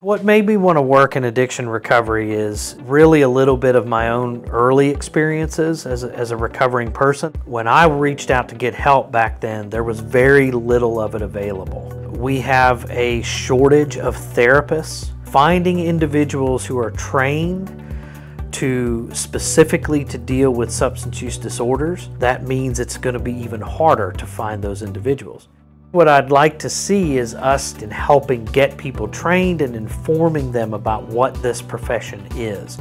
What made me want to work in addiction recovery is really a little bit of my own early experiences as a, as a recovering person. When I reached out to get help back then, there was very little of it available. We have a shortage of therapists. Finding individuals who are trained to specifically to deal with substance use disorders, that means it's going to be even harder to find those individuals. What I'd like to see is us in helping get people trained and informing them about what this profession is.